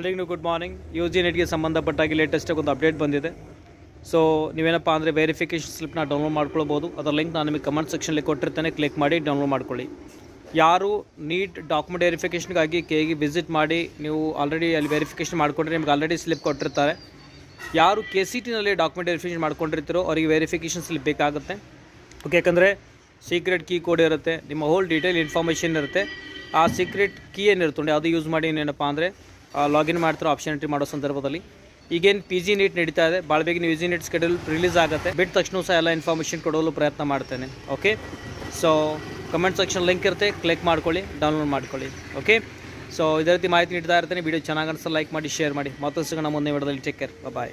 ಎಲ್ರಿಗೂ good morning U G ನೆಟ್ಗೆ ಸಂಬಂಧಪಟ್ಟಾಗಿ ಲೇಟೆಸ್ಟಾಗಿ ಒಂದು ಅಪ್ಡೇಟ್ ಬಂದಿದೆ. ಸೊ ನೀವೇನಪ್ಪ ಅಂದರೆ ವೆರಿಫಿಕೇಷನ್ ಸ್ಲಿಪ್ನ ಡೌನ್ಲೋಡ್ ಮಾಡ್ಕೊಳ್ಬೋದು. ಅದರ ಲಿಂಕ್ ನಾನು ನಿಮಗೆ ಕಮೆಂಟ್ ಸೆಕ್ಷನಲ್ಲಿ ಕೊಟ್ಟಿರ್ತೇನೆ. ಕ್ಲಿಕ್ ಮಾಡಿ ಡೌನ್ಲೋಡ್ ಮಾಡ್ಕೊಳ್ಳಿ. ಯಾರು ನೀಟ್ ಡಾಕ್ಯುಮೆಂಟ್ ವೆರಿಫಿಕೇಷನ್ಗಾಗಿ ಕೆಗೆ ವಿಸಿಟ್ ಮಾಡಿ, ನೀವು ಆಲ್ರೆಡಿ ಅಲ್ಲಿ ವೆರಿಫಿಕೇಷನ್ ಮಾಡಿಕೊಂಡ್ರೆ ನಿಮ್ಗೆ ಆಲ್ರೆಡಿ ಸ್ಲಿಪ್ ಕೊಟ್ಟಿರ್ತಾರೆ. ಯಾರು ಕೆ ಸಿ ಟಿನಲ್ಲಿ ಡಾಕ್ಯುಮೆಂಟ್ ವೆರಿಫಿಕೇಷನ್ ಮಾಡ್ಕೊಂಡಿರ್ತಿರೋ ಅವರಿಗೆ ವೆರಿಫಿಕೇಷನ್ ಸ್ಲಿಪ್ ಬೇಕಾಗುತ್ತೆ. ಓಕೆ ಯಾಕಂದರೆ ಸೀಕ್ರೆಟ್ ಕೀ ಕೋಡ್ ಇರುತ್ತೆ. ನಿಮ್ಮ ಹೋಲ್ ಡೀಟೇಲ್ ಇನ್ಫಾರ್ಮೇಷನ್ ಇರುತ್ತೆ. ಆ ಸೀಕ್ರೆಟ್ ಕೀ ಏನಿರುತ್ತೆ ಅದು ಯೂಸ್ ಮಾಡಿ ಏನೇನಪ್ಪ ಅಂದರೆ ಲಾಗಿನ್ ಮಾಡ್ತಾರೋ ಆಪ್ಷನ್ ಎಂಟ್ರಿ ಮಾಡೋ ಸಂದರ್ಭದಲ್ಲಿ. ಈಗೇನು ಪಿ ಜಿ ನೀಟ್ ನಡೀತಾ ಇದೆ. ಭಾಳ ಬೇಗ ನೀವು ಜಿ ನೀಟ್ ಸ್ಕೆಡ್ಯೂಲ್ ರಿಲೀಸ್ ಆಗುತ್ತೆ. ಬಿಟ್ಟ ತಕ್ಷಣ ಸಹ ಎಲ್ಲ ಇನ್ಫಾರ್ಮೇಷನ್ ಕೊಡಲು ಪ್ರಯತ್ನ ಮಾಡ್ತೇನೆ. Okay so comment section link ಇರುತ್ತೆ. ಕ್ಲಿಕ್ ಮಾಡ್ಕೊಳ್ಳಿ ಡೌನ್ಲೋಡ್ ಮಾಡ್ಕೊಳ್ಳಿ. ಓಕೆ ಸೊ ಇದೇ ರೀತಿ ಮಾಹಿತಿ ನೀಡ್ತಾ ಇರ್ತೇನೆ. ವಿಡಿಯೋ ಚೆನ್ನಾಗಿ ಅನಿಸ್ತಾ ಲೈಕ್ ಮಾಡಿ ಶೇರ್ ಮಾಡಿ. ಮತ್ತೊಂದು ಸಿಗೋಣ ಮುಂದೆ ವಿಡಿಯೋದಲ್ಲಿ ಟೇಕ್ ಕೇರ್ ಬಾಯ್